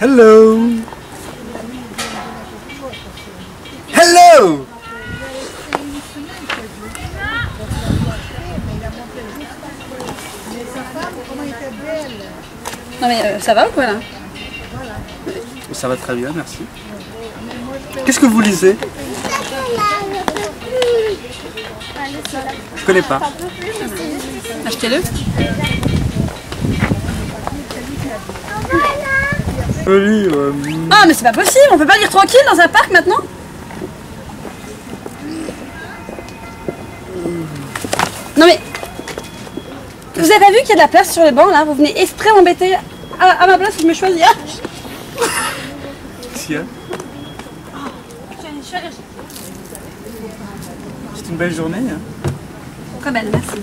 Hello. Hello. Non mais euh, ça va ou quoi là? Ça va très bien, merci. Qu'est-ce que vous lisez? Je connais pas. Achetez-le. Joli, euh, Ah mais c'est pas possible, on peut pas lire tranquille dans un parc maintenant Non mais... Vous avez vu qu'il y a de la place sur les bancs là? Vous venez exprès m'embêter à, à ma place je me choisis. Ah Qu'est-ce qu'il y a? C'est une belle journée. Hein Très belle, merci.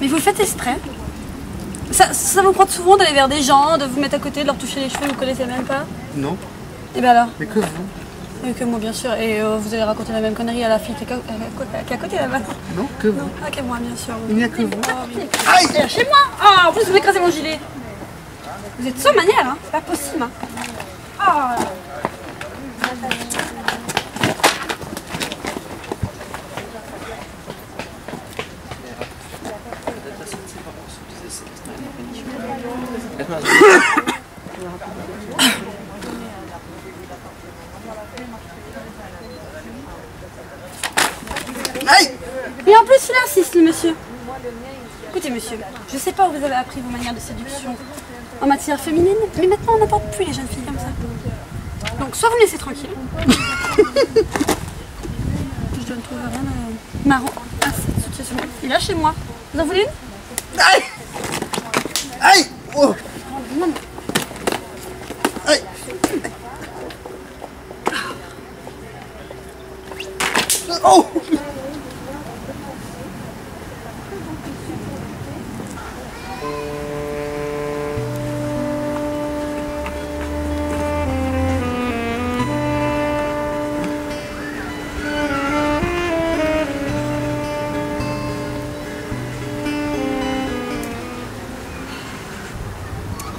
Mais vous le faites exprès ça, ça vous prend souvent d'aller vers des gens, de vous mettre à côté, de leur toucher les cheveux, vous connaissez même pas Non. Et ben alors Mais que vous Oui, que moi bien sûr. Et euh, vous allez raconter la même connerie à la fille qui est à- qui est à côté là-bas. Non, que vous. Ah, que moi bien sûr. Il n'y a que vous. Ah, oui. Aïe Chez moi Ah, en plus vous m'écrasez mon gilet Vous êtes sans manière, hein. C'est pas possible, hein. Ah. Aïe. Et en plus, il insiste, le monsieur. Écoutez, monsieur, je sais pas où vous avez appris vos manières de séduction en matière féminine, mais maintenant on n'entend plus les jeunes filles comme ça. Donc, soit vous me laissez tranquille. je ne trouve rien de marrant à cette situation. Il est là chez moi. Vous en voulez une? Aïe Aïe Oh Aïe Oh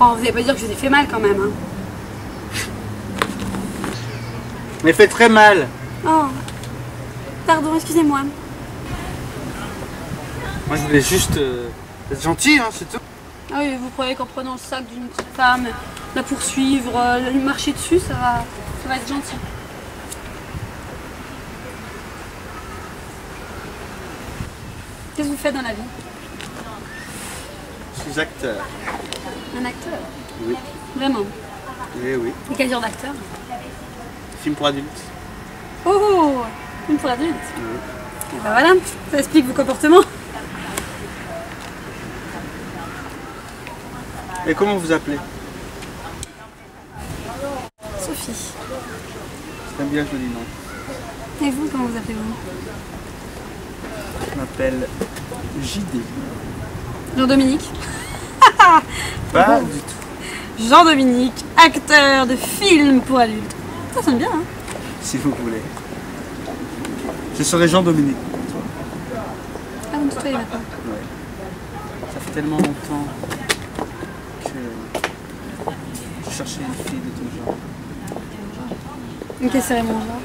Oh, vous allez pas dire que je vous ai fait mal quand même. Hein. Mais fait très mal Oh, pardon, excusez-moi. Moi je voulais juste euh, être gentil, hein, c'est tout. Ah oui, vous croyez qu'en prenant le sac d'une petite femme, la poursuivre, euh, lui marcher dessus, ça va, ça va être gentil. Qu'est-ce que vous faites dans la vie? Suis acteur. Un acteur Oui. Vraiment Eh oui. Et quel genre d'acteur Film pour adultes. Oh, oh Une pour l'adulte Et ben voilà, ça explique vos comportements. Et comment vous appelez Sophie. C'est un bien joli nom. Et vous, comment vous appelez-vous Je m'appelle JD. Jean-Dominique Pas du tout, Jean-Dominique, acteur de film pour adultes. Ça sonne bien, hein si vous voulez. Je serai Jean-Dominique. Ah, vous me tutoyez maintenant. Ouais. Ça fait tellement longtemps que je cherchais une fille de ton genre. Ok, c'est mon genre.